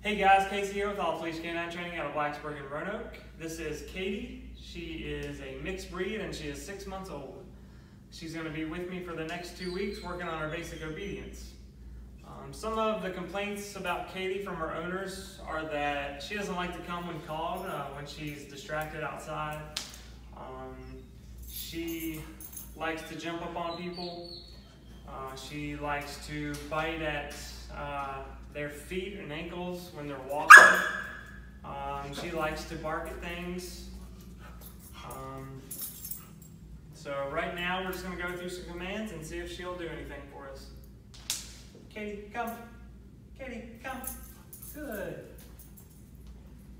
Hey guys, Casey here with Off Leash Canine Training out of Blacksburg and Roanoke. This is Cady. She is a mixed breed and she is six months old. She's going to be with me for the next two weeks working on her basic obedience. Um, some of the complaints about Cady from her owners are that she doesn't like to come when called, uh, when she's distracted outside. Um, she likes to jump up on people. Uh, she likes to bite at uh, their feet and ankles when they're walking. Um, she likes to bark at things. Um, so right now we're just going to go through some commands and see if she'll do anything for us. Cady, come. Cady, come. Good.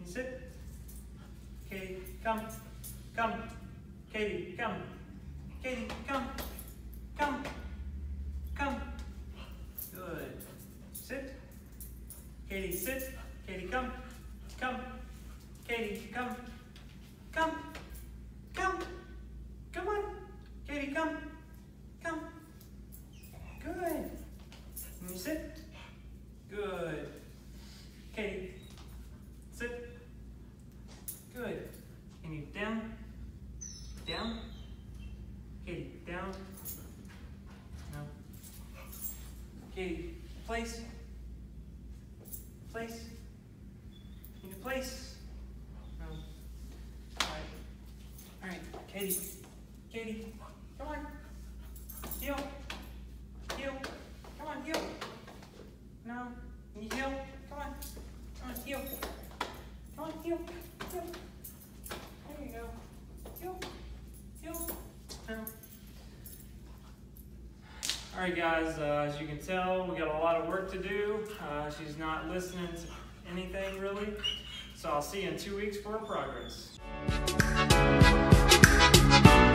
You sit. Cady, come. Come. Cady, come. Cady, come. Come. Come. Come. Come on. Cady, come. Come. Good. You sit? Good. Cady, sit. Good. Can you down? Down? Cady, down? No. Cady, place. Place. You place? Cady. Cady, come on. Heel. Heel. Come on, heel. No. Heel? Come on. Come on, heel. Come on, heel. Heel. There you go. Heel. Heel. No. All right, guys, uh, as you can tell, we got a lot of work to do. Uh, she's not listening to anything really. So I'll see you in two weeks for progress. Thank you.